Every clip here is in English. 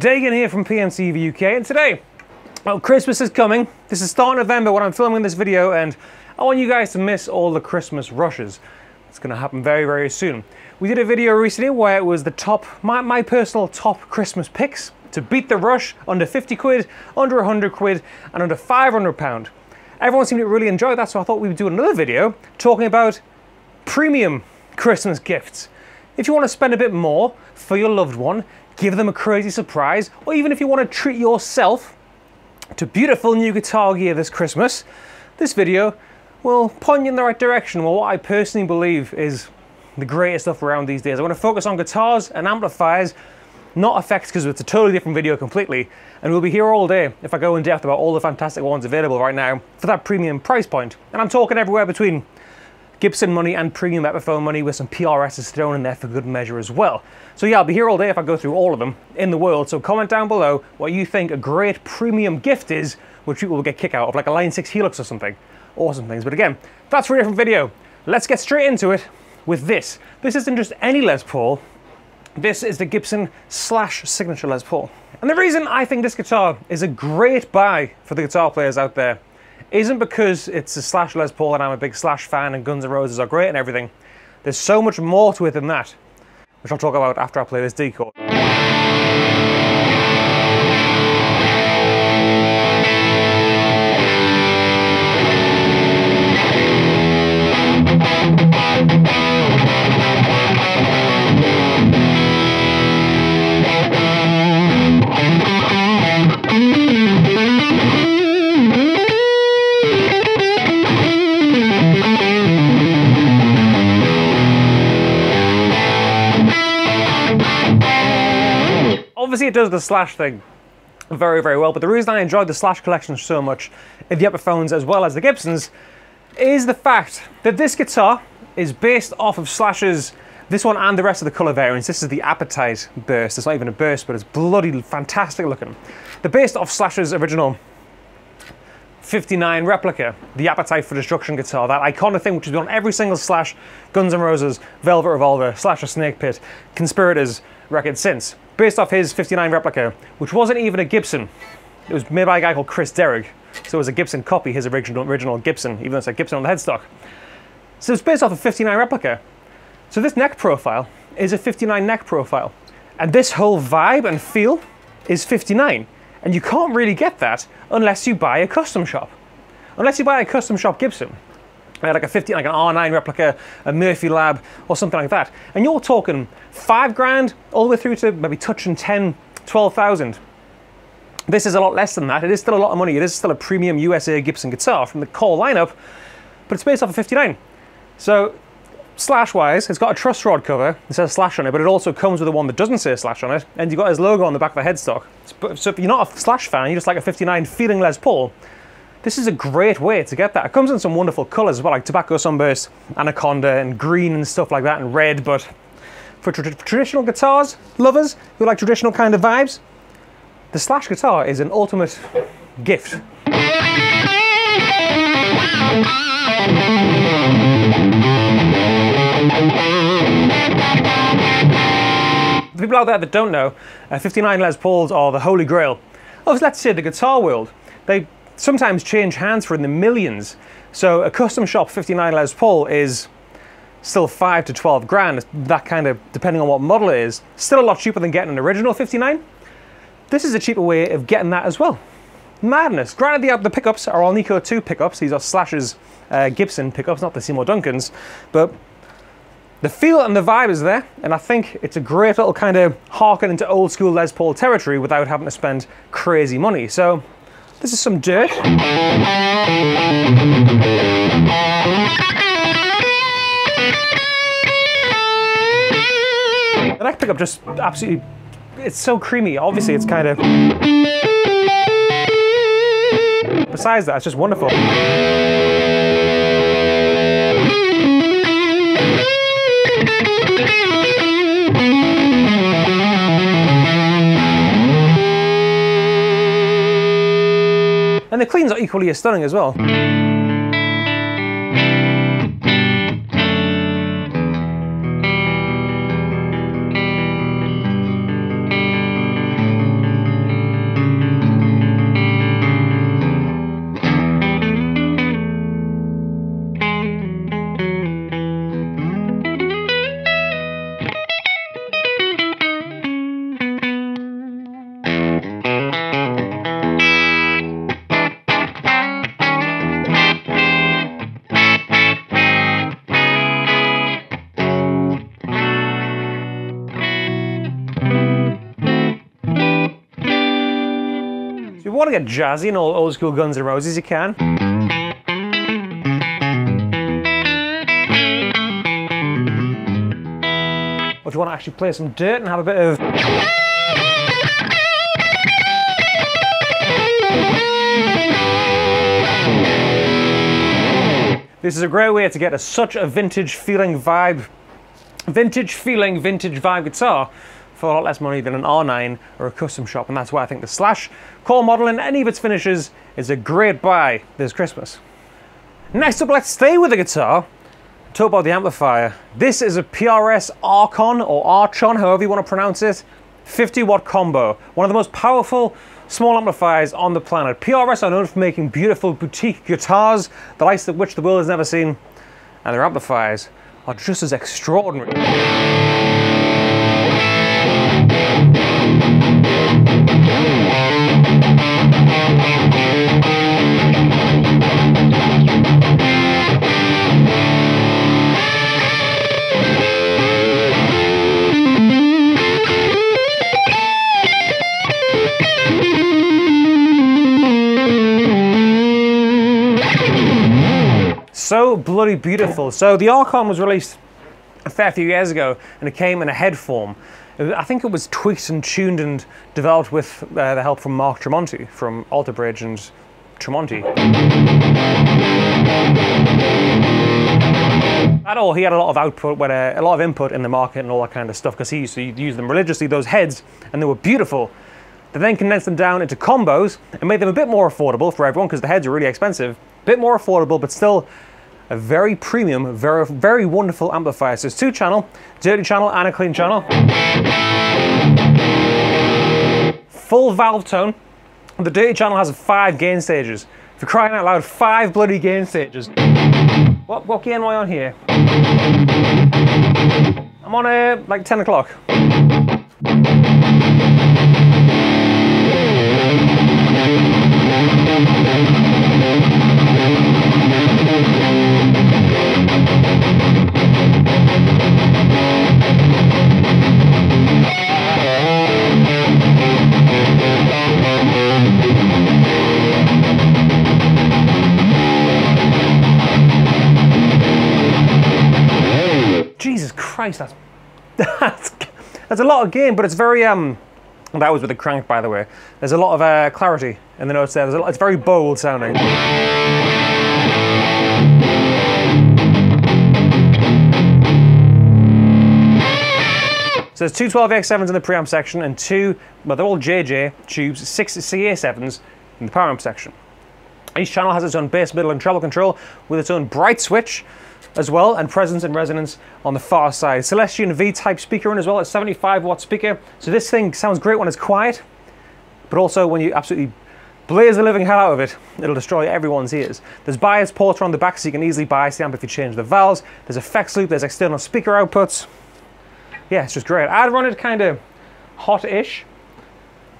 Dagan here from PMTV UK and today, well Christmas is coming. This is start November when I'm filming this video and I want you guys to miss all the Christmas rushes. It's going to happen very very soon. We did a video recently where it was the top, my, my personal top Christmas picks to beat the rush under 50 quid, under 100 quid and under 500 pound. Everyone seemed to really enjoy that so I thought we would do another video talking about premium Christmas gifts. If you want to spend a bit more for your loved one, give them a crazy surprise, or even if you want to treat yourself to beautiful new guitar gear this Christmas, this video will point you in the right direction. Well, what I personally believe is the greatest stuff around these days. I want to focus on guitars and amplifiers, not effects because it's a totally different video completely. And we'll be here all day if I go in depth about all the fantastic ones available right now for that premium price point. And I'm talking everywhere between Gibson money and premium Epiphone money with some PRSs thrown in there for good measure as well. So yeah, I'll be here all day if I go through all of them in the world. So comment down below what you think a great premium gift is, which people will get kick out of, like a Line 6 Helix or something. Awesome things. But again, that's for a different video. Let's get straight into it with this. This isn't just any Les Paul. This is the Gibson Slash Signature Les Paul. And the reason I think this guitar is a great buy for the guitar players out there isn't because it's a Slash Les Paul and I'm a big Slash fan and Guns N' Roses are great and everything. There's so much more to it than that, which I'll talk about after I play this D obviously it does the Slash thing very, very well, but the reason I enjoyed the Slash collection so much in the Epiphones as well as the Gibsons is the fact that this guitar is based off of Slash's this one and the rest of the colour variants. This is the Appetite burst. It's not even a burst, but it's bloody fantastic looking. They're based off Slash's original 59 replica, the Appetite for Destruction guitar, that iconic thing which has been on every single Slash, Guns N' Roses, Velvet Revolver, Slash or Snake Pit, Conspirators record since based off his 59 replica, which wasn't even a Gibson. It was made by a guy called Kris Derrig, So it was a Gibson copy, his original, original Gibson, even though it's a Gibson on the headstock. So it's based off a 59 replica. So this neck profile is a 59 neck profile. And this whole vibe and feel is 59. And you can't really get that unless you buy a custom shop. Unless you buy a custom shop Gibson like a 50, like an R9 replica, a Murphy Lab, or something like that. And you're talking five grand all the way through to maybe touching 10, 12,000. This is a lot less than that. It is still a lot of money. It is still a premium USA Gibson guitar from the core lineup, but it's based off a 59. So slash wise, it's got a truss rod cover. It says slash on it, but it also comes with the one that doesn't say slash on it. And you've got his logo on the back of the headstock. So if you're not a slash fan, you're just like a 59 feeling Les Paul, this is a great way to get that. It comes in some wonderful colours as well, like tobacco sunburst, anaconda, and green and stuff like that, and red. But for tra traditional guitars lovers who like traditional kind of vibes, the Slash guitar is an ultimate gift. The people out there that don't know, uh, 59 Les Pauls are the holy grail of, let's say, the guitar world. They sometimes change hands for in the millions. So a custom shop 59 Les Paul is still 5 to 12 grand, that kind of, depending on what model it is. Still a lot cheaper than getting an original 59. This is a cheaper way of getting that as well. Madness. Granted, the, the pickups are Alnico 2 pickups. These are Slash's uh, Gibson pickups, not the Seymour Duncans. But the feel and the vibe is there, and I think it's a great little kind of harken into old school Les Paul territory without having to spend crazy money. So this is some dirt. The neck pickup just absolutely, it's so creamy. Obviously it's kind of, besides that, it's just wonderful. And the cleans are equally as stunning as well. Want to get jazzy and all old school Guns N' Roses, you can. Or if you want to actually play some dirt and have a bit of This is a great way to get a, such a vintage feeling vibe, vintage feeling, vintage vibe guitar for a lot less money than an R9 or a custom shop. And that's why I think the Slash core model in any of its finishes is a great buy this Christmas. Next up, let's stay with the guitar. Talk about the amplifier. This is a PRS Archon or Archon, however you want to pronounce it. 50 watt combo. One of the most powerful small amplifiers on the planet. PRS are known for making beautiful boutique guitars, the likes of which the world has never seen, and their amplifiers are just as extraordinary. So bloody beautiful. So the Archon was released a fair few years ago and it came in a head form. I think it was tweaked and tuned and developed with uh, the help from Mark Tremonti from Alter Bridge and Tremonti. At all, he had a lot of output, uh, a lot of input in the market and all that kind of stuff because he used to use them religiously, those heads, and they were beautiful. They then condensed them down into combos and made them a bit more affordable for everyone because the heads are really expensive. A bit more affordable, but still a very premium, very, very wonderful amplifier. So it's two channel, dirty channel and a clean channel. Full valve tone. The dirty channel has five gain stages. For crying out loud, five bloody gain stages. What, what gain am I on here? I'm on uh, like 10 o'clock. Christ, that's, that's, that's a lot of gain, but it's very, um, that was with the crank, by the way. There's a lot of uh, clarity in the notes there. Lot, it's very bold sounding. So there's two 12AX7s in the preamp section and two, well they're all JJ tubes, 6CA7s in the power amp section. Each channel has its own bass, middle and treble control with its own bright switch as well, and presence and resonance on the far side. Celestion V-type speaker in as well, a 75 watt speaker. So this thing sounds great when it's quiet, but also when you absolutely blaze the living hell out of it, it'll destroy everyone's ears. There's bias ports around the back so you can easily bias the amp if you change the valves. There's effects loop, there's external speaker outputs. Yeah, it's just great. I'd run it kind of hot-ish,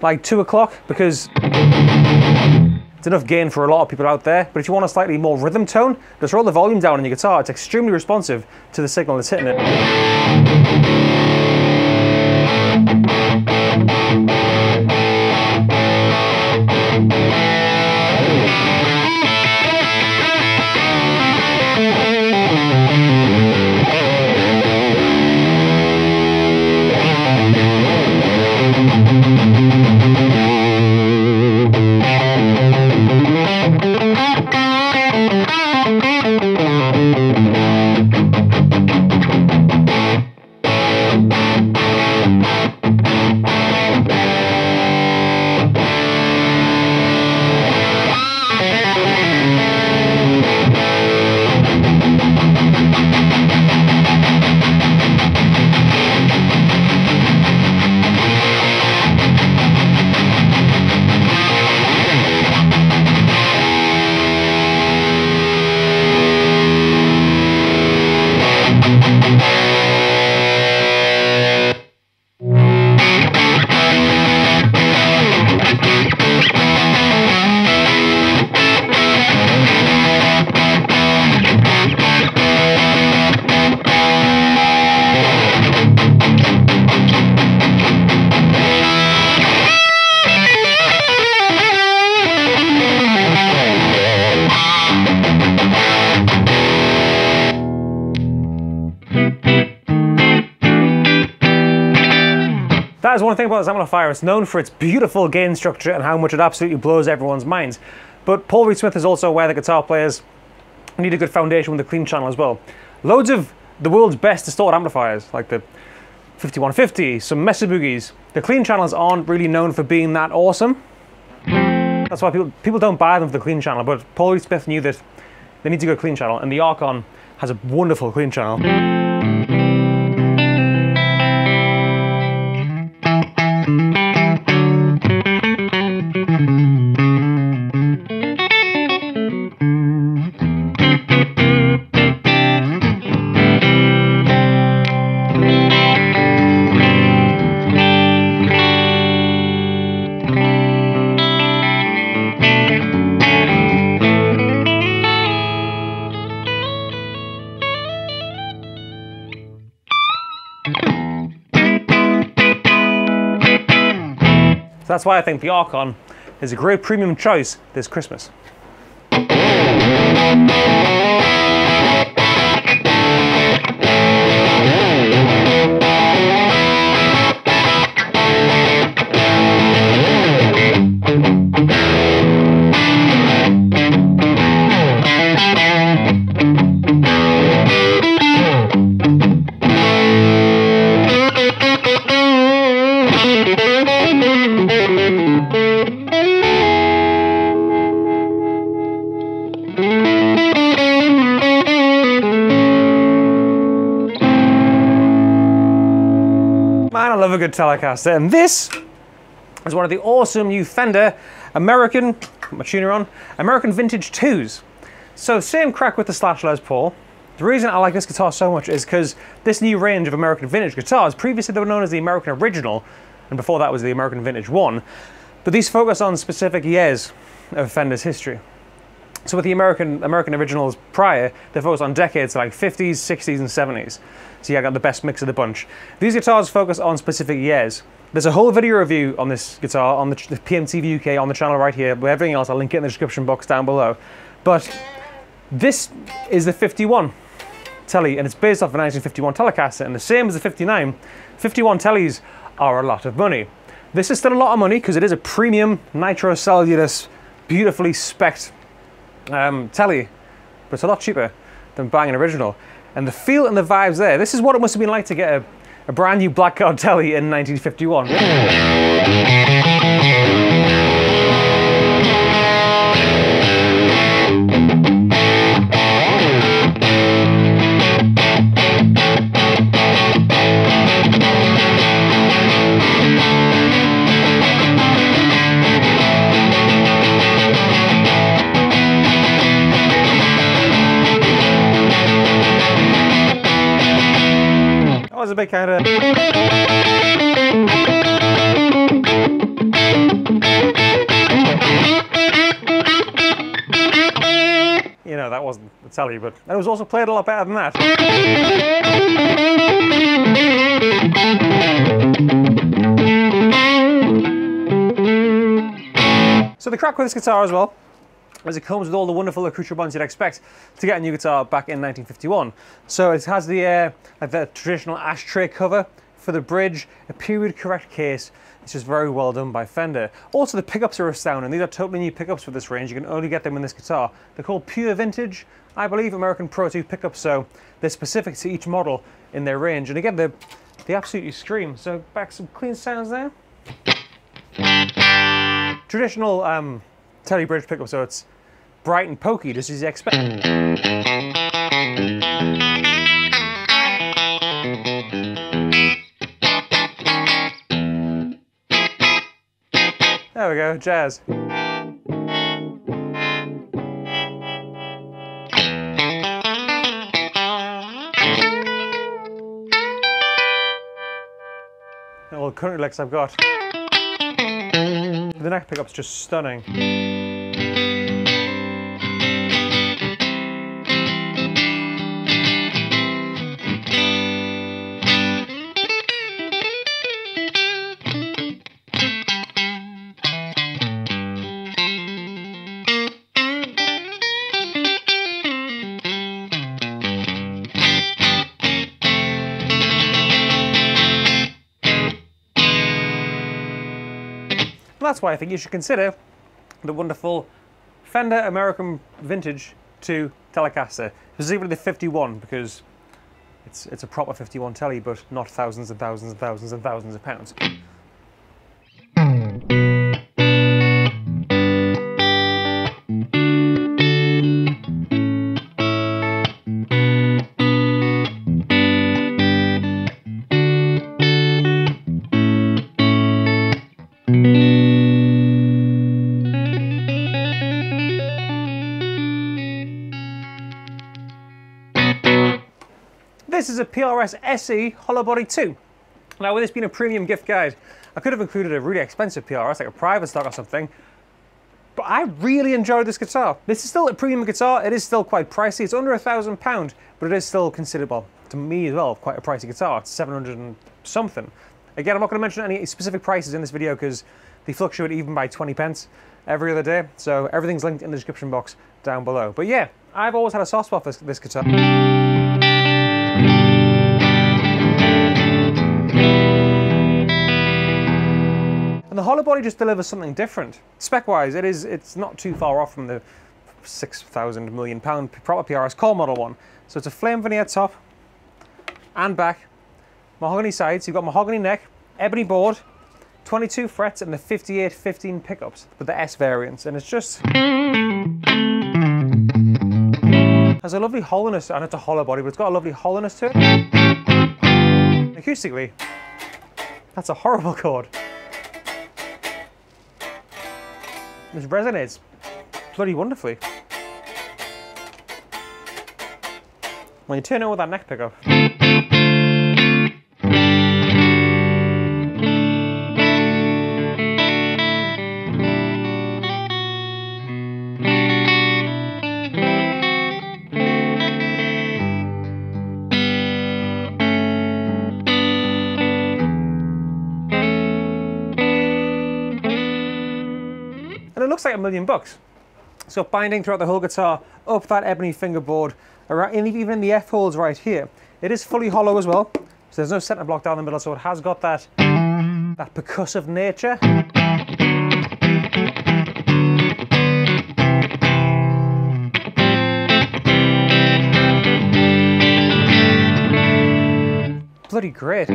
like two o'clock, because it's enough gain for a lot of people out there, but if you want a slightly more rhythm tone, just roll the volume down on your guitar. It's extremely responsive to the signal that's hitting it. Thing about this amplifier. It's known for its beautiful gain structure and how much it absolutely blows everyone's minds. But Paul Reed Smith is also aware that guitar players need a good foundation with a clean channel as well. Loads of the world's best distorted amplifiers, like the 5150, some Mesa Boogies, the clean channels aren't really known for being that awesome. That's why people, people don't buy them for the clean channel, but Paul Reed Smith knew that they need to go clean channel, and the Archon has a wonderful clean channel. That's why I think the Archon is a great premium choice this Christmas. Man, I love a good Telecaster. And this is one of the awesome new Fender American, my tuner on, American Vintage 2s. So same crack with the Slash Les Paul. The reason I like this guitar so much is because this new range of American Vintage guitars, previously they were known as the American Original, and before that was the American Vintage 1, but these focus on specific years of Fender's history. So with the American American originals prior, they focus on decades like 50s, 60s, and 70s. So yeah, I got the best mix of the bunch. These guitars focus on specific years. There's a whole video review on this guitar on the, the PMTV UK on the channel right here. But everything else, I'll link it in the description box down below. But this is the 51 Tele, and it's based off a 1951 Telecaster, and the same as the 59. 51 Teles are a lot of money. This is still a lot of money because it is a premium nitrocellulose, beautifully spec'd um, telly, but it's a lot cheaper than buying an original. And the feel and the vibes there, this is what it must have been like to get a, a brand new blackguard telly in 1951. Of. You know, that wasn't the telly, but it was also played a lot better than that. So the crack with this guitar as well as it comes with all the wonderful accoutrements you'd expect to get a new guitar back in 1951. So it has the, uh, like the traditional ashtray cover for the bridge, a period correct case. It's just very well done by Fender. Also the pickups are astounding. These are totally new pickups for this range. You can only get them in this guitar. They're called Pure Vintage, I believe, American Pro 2 pickups. So they're specific to each model in their range. And again, they they absolutely scream. So back some clean sounds there. Traditional um, Tele Bridge pickup, so it's bright and pokey, just as you expect. There we go, jazz. All the current licks I've got. The neck pickup's just stunning. That's why I think you should consider the wonderful Fender American Vintage 2 Telecaster, specifically the 51, because it's, it's a proper 51 telly, but not thousands and thousands and thousands and thousands of pounds. This is a PRS SE Hollow Body 2. Now with this being a premium gift guide, I could have included a really expensive PRS, like a private stock or something, but I really enjoyed this guitar. This is still a premium guitar, it is still quite pricey, it's under a thousand pound, but it is still considerable, to me as well, quite a pricey guitar, it's 700 and something. Again, I'm not going to mention any specific prices in this video because they fluctuate even by 20 pence every other day, so everything's linked in the description box down below. But yeah, I've always had a soft spot for this, this guitar. The hollow body just delivers something different. Spec-wise, it is it's not too far off from the 6,000 million pound proper PRS core model one. So it's a flame veneer top and back, mahogany sides, you've got mahogany neck, ebony board, 22 frets and the 58/15 pickups with the S variants. And it's just has a lovely hollowness, and it's a hollow body, but it's got a lovely hollowness to it. Acoustically, that's a horrible chord. This resonates bloody wonderfully. When you turn it with that neck pickup. Million bucks. So binding throughout the whole guitar, up that ebony fingerboard, around, even in the F holes right here. It is fully hollow as well, so there's no center block down the middle, so it has got that, that percussive nature. Bloody great.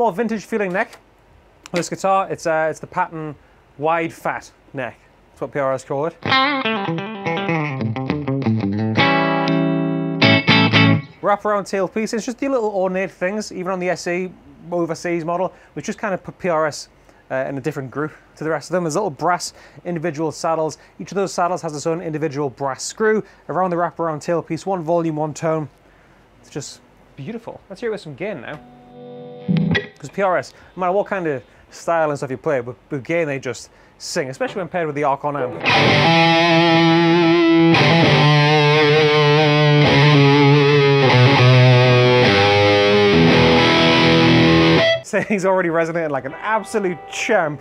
More vintage feeling neck. This guitar, it's uh, it's the pattern wide fat neck. That's what PRS call it. Wraparound tailpiece. It's just the little ornate things, even on the SE overseas model, which just kind of put PRS uh, in a different group to the rest of them. There's little brass individual saddles. Each of those saddles has its own individual brass screw around the wraparound tailpiece. One volume, one tone. It's just beautiful. Let's hear it with some gain now. Because PRS, no matter what kind of style and stuff you play, with, with gain they just sing, especially when paired with the Archon amp. He's already resonating like an absolute champ.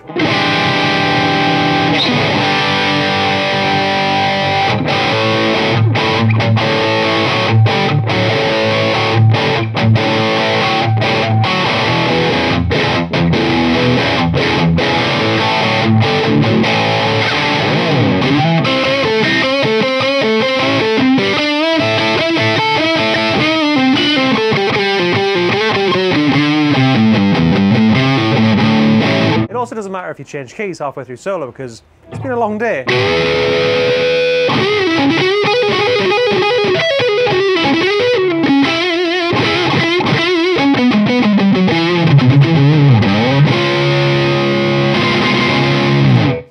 Doesn't matter if you change keys halfway through solo because it's been a long day.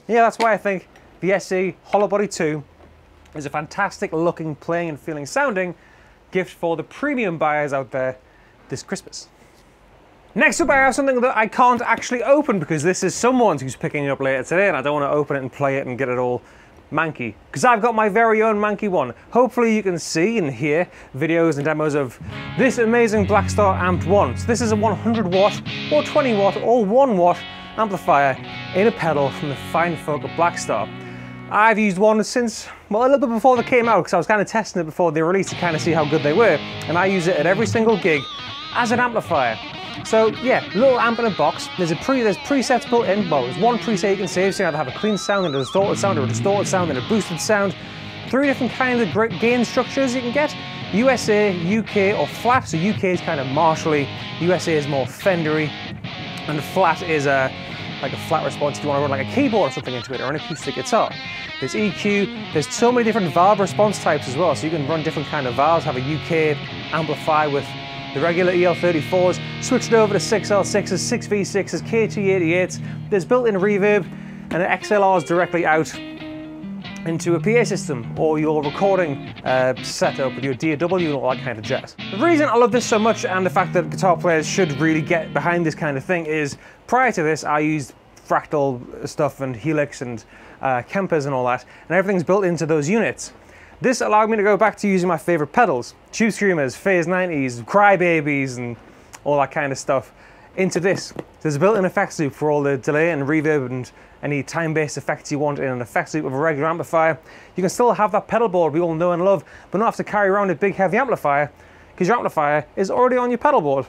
Yeah, that's why I think the SE Hollow Body 2 is a fantastic looking, playing and feeling sounding gift for the premium buyers out there this Christmas. Next up I have something that I can't actually open because this is someone's who's picking it up later today and I don't want to open it and play it and get it all manky because I've got my very own manky one. Hopefully you can see and hear videos and demos of this amazing Blackstar Amp 1. So this is a 100 watt or 20 watt or 1 watt amplifier in a pedal from the fine folk at Blackstar. I've used one since, well, a little bit before they came out because I was kind of testing it before they released to kind of see how good they were. And I use it at every single gig as an amplifier. So yeah, little amp in a box. There's a pre there's presets built in. Well, there's one preset you can save, so you either have a clean sound and a distorted sound, or a distorted sound and a boosted sound. Three different kinds of gain structures you can get. USA, UK, or flat. So UK is kind of marshally, USA is more fendery, and flat is a like a flat response if you want to run like a keyboard or something into it, or an acoustic guitar. There's EQ, there's so many different valve response types as well, so you can run different kind of valves, have a UK amplify with the regular EL34s, switched over to 6L6s, 6V6s, KT88s. There's built-in reverb and the XLRs directly out into a PA system or your recording uh, setup with your DAW and all that kind of jazz. The reason I love this so much and the fact that guitar players should really get behind this kind of thing is prior to this I used fractal stuff and Helix and uh, Kempers and all that and everything's built into those units. This allowed me to go back to using my favorite pedals, Tube Screamers, Phase 90s, Crybabies, and all that kind of stuff into this. There's a built-in effects loop for all the delay and reverb and any time-based effects you want in an effects loop of a regular amplifier. You can still have that pedal board we all know and love, but not have to carry around a big heavy amplifier because your amplifier is already on your pedal board.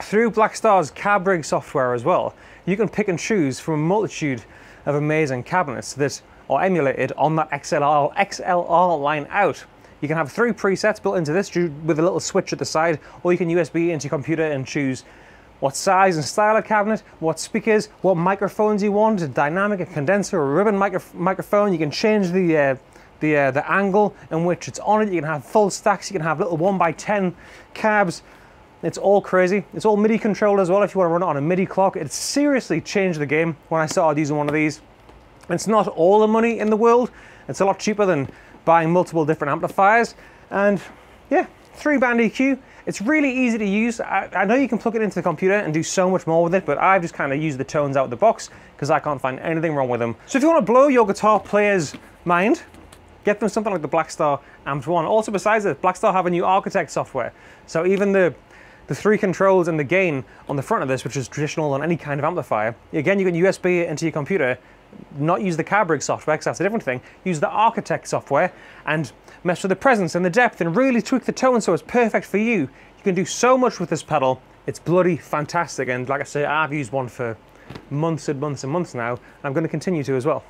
Through Blackstar's CabRIG software as well, you can pick and choose from a multitude of amazing cabinets that or emulated on that XLR, XLR line out. You can have three presets built into this with a little switch at the side, or you can USB into your computer and choose what size and style of cabinet, what speakers, what microphones you want, a dynamic, a condenser, a ribbon micro microphone. You can change the uh, the uh, the angle in which it's on it. You can have full stacks. You can have little one by ten cabs. It's all crazy. It's all MIDI controlled as well. If you want to run it on a MIDI clock, it seriously changed the game when I started using one of these. It's not all the money in the world. It's a lot cheaper than buying multiple different amplifiers. And yeah, three band EQ. It's really easy to use. I, I, know you can plug it into the computer and do so much more with it, but I've just kind of used the tones out of the box because I can't find anything wrong with them. So if you want to blow your guitar player's mind, get them something like the Blackstar Amped 1. Also besides it, Blackstar have a new Architect software. So even the the three controls and the gain on the front of this, which is traditional on any kind of amplifier, again, you can USB it into your computer not use the CabRIG software, because that's a different thing, use the Architect software and mess with the presence and the depth and really tweak the tone so it's perfect for you. You can do so much with this pedal. It's bloody fantastic. And like I say, I've used one for months and months and months now. And I'm going to continue to as well.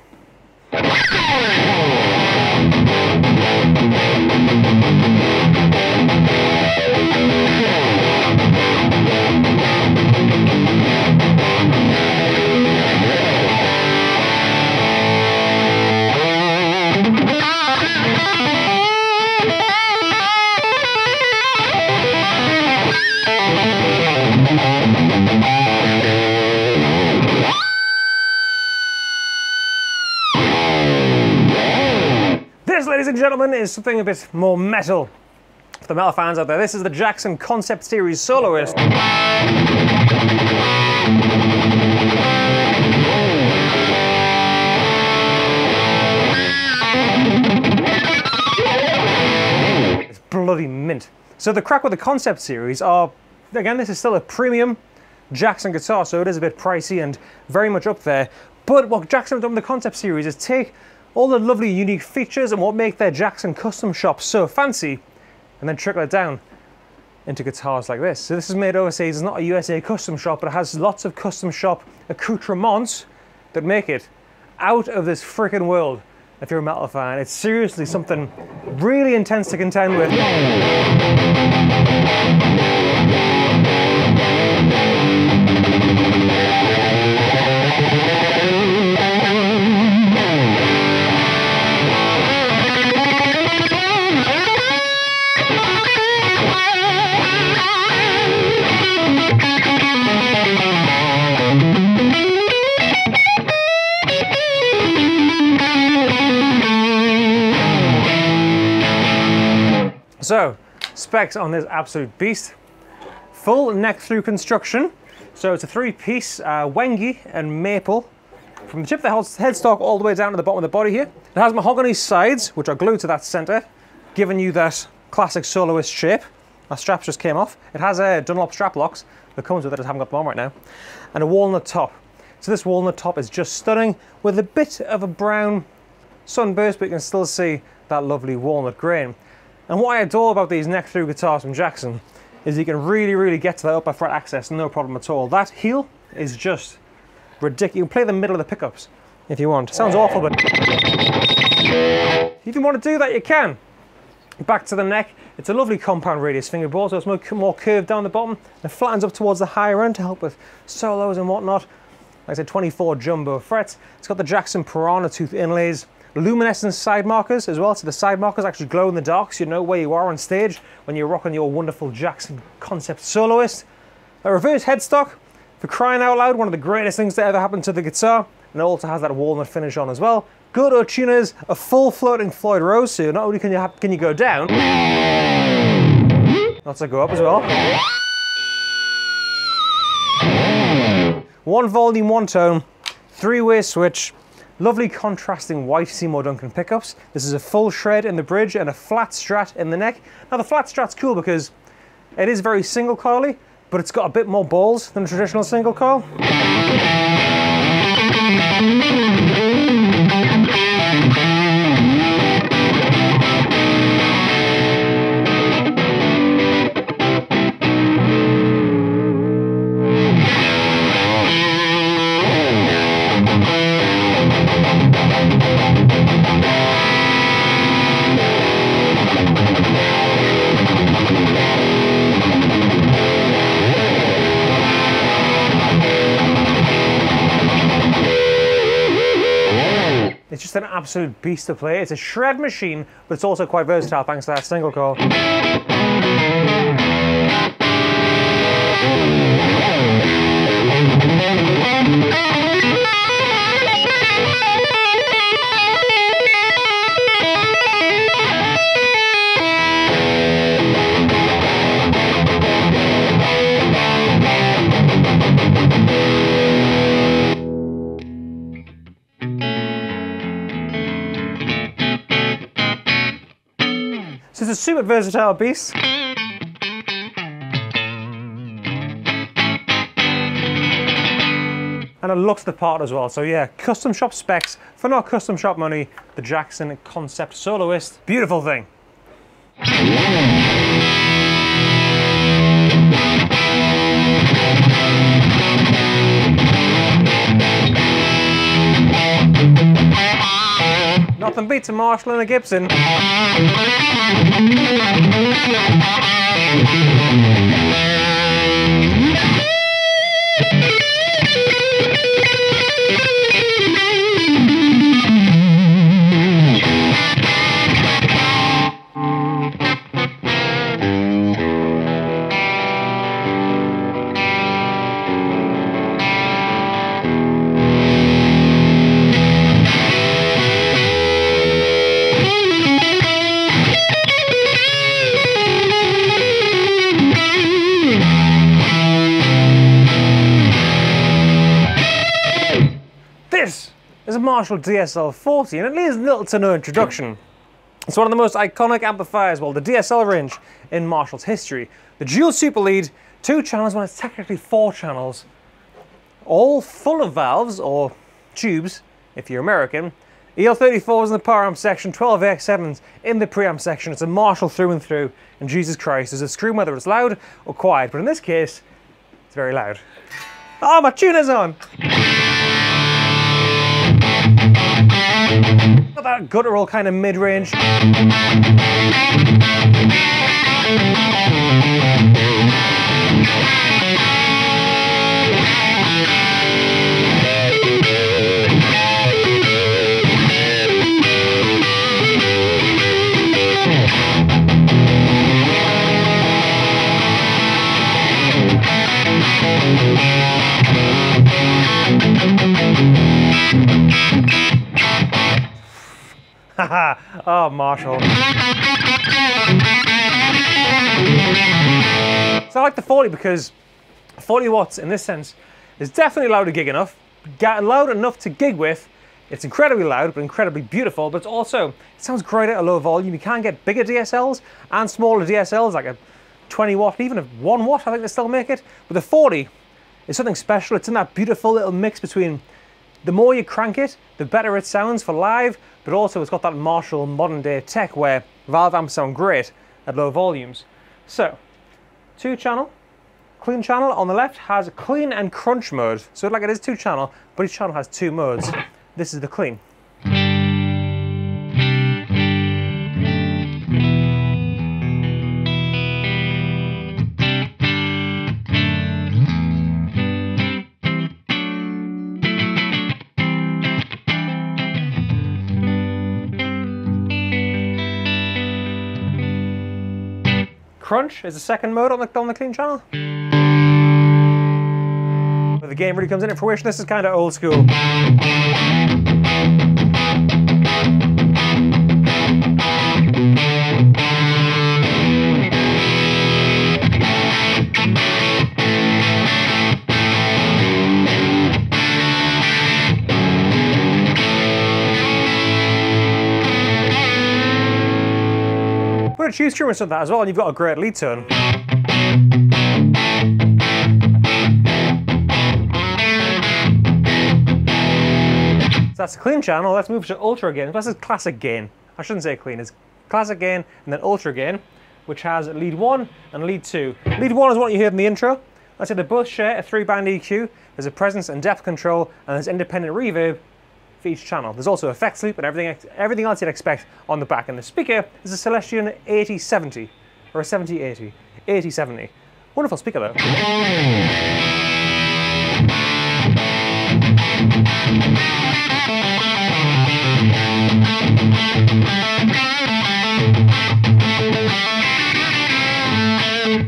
This, ladies and gentlemen, is something a bit more metal. For the metal fans out there, this is the Jackson Concept Series Soloist. It's bloody mint. So the crack with the Concept Series are, again, this is still a premium Jackson guitar, so it is a bit pricey and very much up there. But what Jackson have done with the Concept Series is take all the lovely unique features and what make their Jackson custom shop so fancy, and then trickle it down into guitars like this. So this is made overseas, it's not a USA custom shop, but it has lots of custom shop accoutrements that make it out of this freaking world if you're a metal fan. It's seriously something really intense to contend with. So, specs on this absolute beast. Full neck through construction. So it's a three-piece uh, Wenge and maple from the tip of the headstock all the way down to the bottom of the body here. It has mahogany sides, which are glued to that center, giving you that classic soloist shape. Our straps just came off. It has a Dunlop strap locks that comes with it, I haven't got them on right now, and a walnut top. So this walnut top is just stunning with a bit of a brown sunburst, but you can still see that lovely walnut grain. And what I adore about these neck through guitars from Jackson is you can really, really get to that upper fret access, no problem at all. That heel is just ridiculous. You can play the middle of the pickups if you want. Sounds awful, but if you want to do that, you can. Back to the neck, it's a lovely compound radius fingerboard, so it's more, curved down the bottom. It flattens up towards the higher end to help with solos and whatnot. Like I said, 24 jumbo frets. It's got the Jackson Piranha tooth inlays, luminescent side markers as well. So the side markers actually glow in the dark, so you know where you are on stage when you're rocking your wonderful Jackson concept soloist. A reverse headstock, for crying out loud, one of the greatest things that ever happened to the guitar. And it also has that walnut finish on as well. Good tuners, a full floating Floyd Rose, so not only can you, have, can you go down, not to go up as well. One volume, one tone, three-way switch, lovely contrasting white Seymour Duncan pickups. This is a full shred in the bridge and a flat strat in the neck. Now the flat strat's cool because it is very single coily, but it's got a bit more balls than a traditional single coil. It's an absolute beast to play. It's a shred machine, but it's also quite versatile thanks to that single coil. A super versatile piece. And it looks the part as well. So yeah, custom shop specs for not custom shop money. The Jackson Concept Soloist. Beautiful thing. Nothing beats a Marshall and a Gibson. Is a Marshall DSL 40 and it needs little to no introduction. It's one of the most iconic amplifiers, well, the DSL range in Marshall's history. The dual super lead, two channels when it's technically four channels, all full of valves or tubes, if you're American. EL34s in the power amp section, 12 AX7s in the preamp section. It's a Marshall through and through. And Jesus Christ, there's a scream whether it's loud or quiet, but in this case, it's very loud. Oh, my tuner's on! That guttural kind of mid-range. Oh Marshall. So I like the 40 because 40 watts in this sense is definitely loud to gig enough, loud enough to gig with. It's incredibly loud, but incredibly beautiful, but it's also, it sounds great at a low volume. You can get bigger DSLs and smaller DSLs, like a 20 watt, even a 1 watt, I think they still make it. But the 40 is something special. It's in that beautiful little mix between the more you crank it, the better it sounds for live, but also it's got that Marshall modern day tech where valve amps sound great at low volumes. So, two channel, clean channel on the left has clean and crunch mode. So like it is two channel, but each channel has two modes. This is the clean. Crunch is the second mode on the, on the clean channel. But the game really comes in at fruition. This is kind of old school. Choose instrument on that as well, and you've got a great lead tone. So that's a clean channel. Let's move to ultra gain. This is classic gain. I shouldn't say clean. It's classic gain and then ultra gain, which has lead one and lead two. Lead one is what you heard in the intro. I said they both share a three band EQ. There's a presence and depth control, and there's independent reverb for each channel. There's also effects loop and everything, everything else you'd expect on the back. And the speaker is a Celestion 8070, or a 7080, 8070. Wonderful speaker though.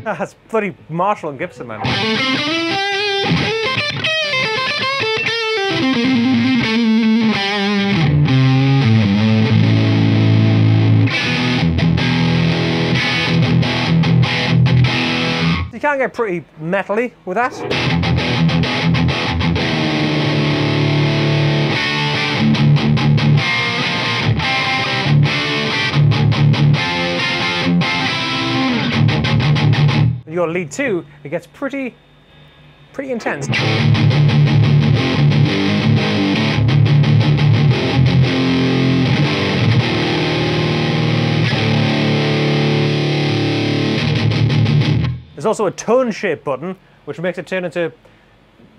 That's bloody Marshall and Gibson, man. You can get pretty metally with that. your lead two, it gets pretty, pretty intense. Also a tone shape button, which makes it turn into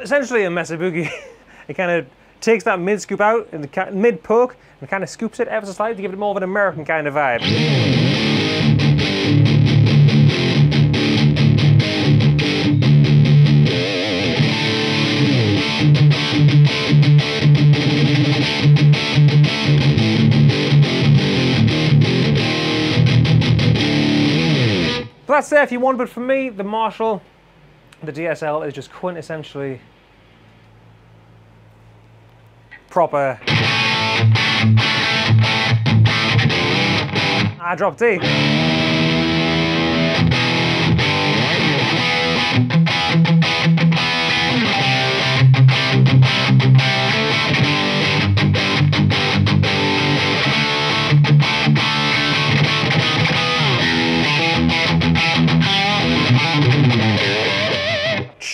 essentially a Mesa it kind of takes that mid scoop out in the mid poke and kind of scoops it ever so slightly to give it more of an American kind of vibe. That's there if you want, but for me, the Marshall, the DSL is just quintessentially proper. I dropped D.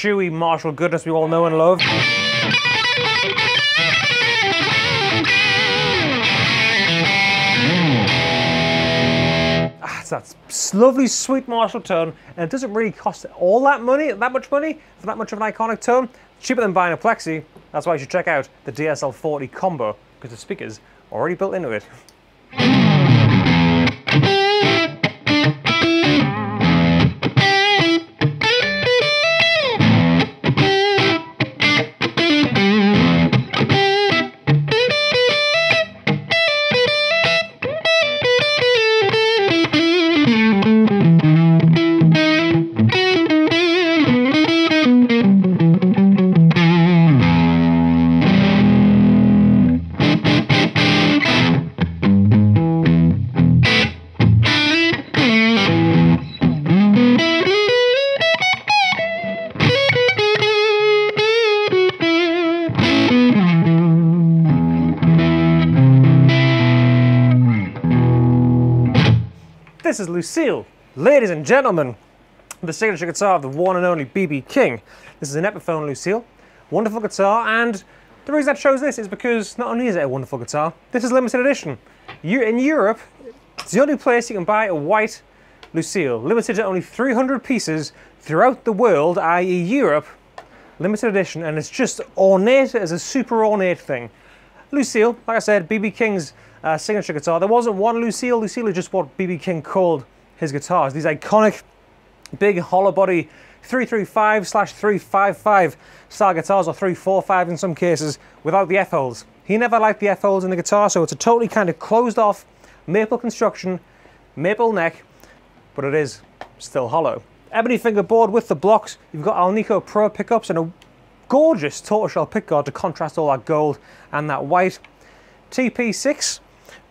chewy Marshall goodness we all know and love. that's it's that lovely sweet Marshall tone and it doesn't really cost all that money, that much money for that much of an iconic tone. cheaper than buying a Plexi. That's why you should check out the DSL40 combo because the speakers already built into it. Lucille. Ladies and gentlemen, the signature guitar of the one and only BB King. This is an Epiphone Lucille. Wonderful guitar, and the reason I chose this is because not only is it a wonderful guitar, this is limited edition. You, in Europe, it's the only place you can buy a white Lucille, limited to only 300 pieces throughout the world, i.e. Europe, limited edition, and it's just ornate as a super ornate thing. Lucille, like I said, BB King's uh, signature guitar. There wasn't one Lucille. Lucille is just what BB King called his guitars. These iconic, big hollow body 335 slash 355 style guitars, or 345 in some cases, without the F holes. He never liked the F holes in the guitar, so it's a totally kind of closed off maple construction, maple neck, but it is still hollow. Ebony fingerboard with the blocks. You've got Alnico Pro pickups and a gorgeous tortoiseshell pickguard to contrast all that gold and that white. TP6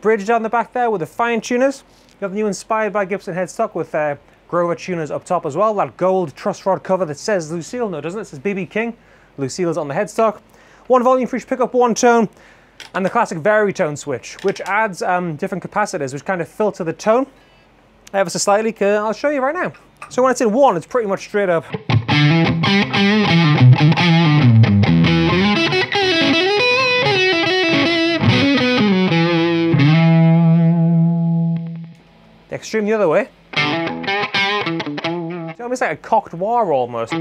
bridge down the back there with the fine tuners. Have the new inspired by Gibson headstock with uh, Grover tuners up top as well. That gold truss rod cover that says Lucille, no doesn't it? It says BB King. Lucille's on the headstock. One volume for each pickup, one tone, and the classic Varitone switch, which adds um, different capacitors, which kind of filter the tone ever so slightly. I'll show you right now. So when it's in one, it's pretty much straight up. Extreme the other way. It's almost like a cocked wah almost.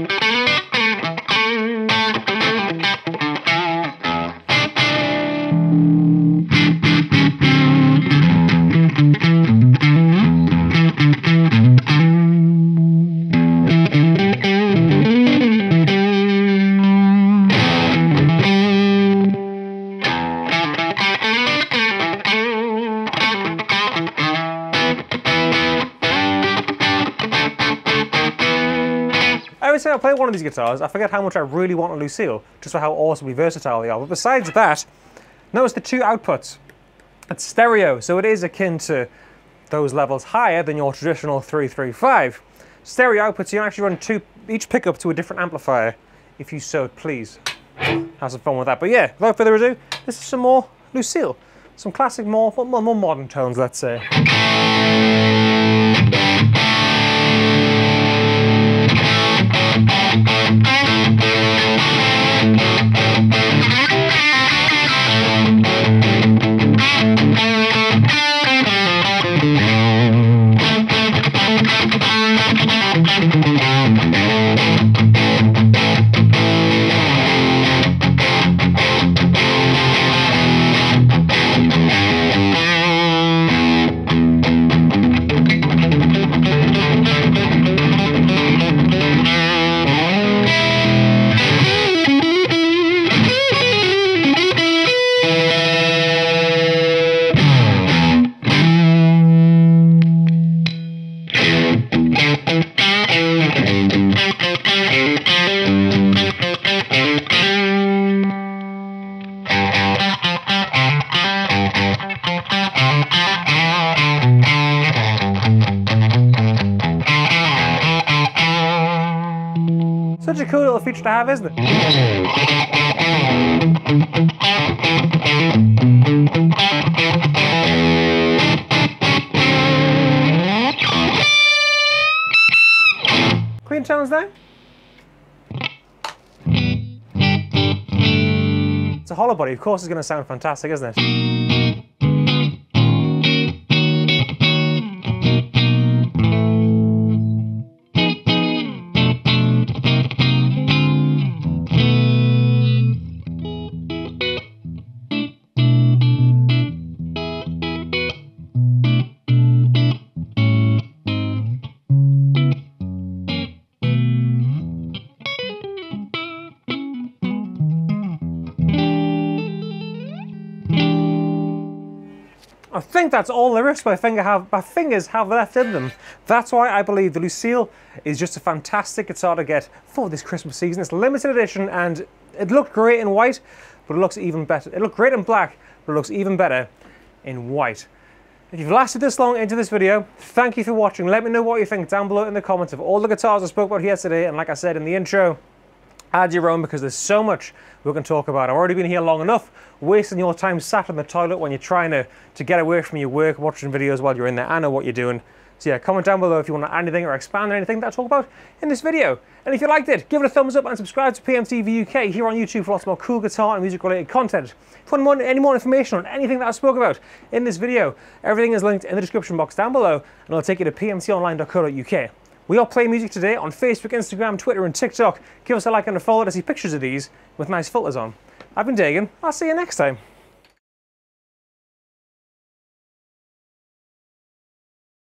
Of these guitars, I forget how much I really want a Lucille, just for how awesomely versatile they are. But besides that, notice the two outputs. It's stereo, so it is akin to those levels higher than your traditional 335. Stereo outputs, you can actually run two, each pickup to a different amplifier, if you so please. Have some fun with that. But yeah, without further ado, this is some more Lucille. Some classic, more, more, more modern tones, let's say. To have, isn't it? Clean tones now. It's a hollow body, of course it's going to sound fantastic, isn't it? Think that's all the my finger have my fingers have left in them. That's why I believe the Lucille is just a fantastic guitar to get for this Christmas season. It's limited edition and it looked great in white, but it looks even better. It looked great in black, but it looks even better in white. If you've lasted this long into this video, thank you for watching. Let me know what you think down below in the comments of all the guitars I spoke about yesterday. And like I said in the intro, add your own because there's so much we can talk about. I've already been here long enough, wasting your time sat in the toilet when you're trying to, to get away from your work, watching videos while you're in there. I know what you're doing. So yeah, comment down below if you want to add anything or expand on anything that I talk about in this video. And if you liked it, give it a thumbs up and subscribe to PMTV UK here on YouTube for lots more cool guitar and music related content. If you want any more information on anything that I spoke about in this video, everything is linked in the description box down below and I'll take you to pmtonline.co.uk. We all play music today on Facebook, Instagram, Twitter and TikTok. Give us a like and a follow to see pictures of these with nice filters on. I've been Dagan, I'll see you next time.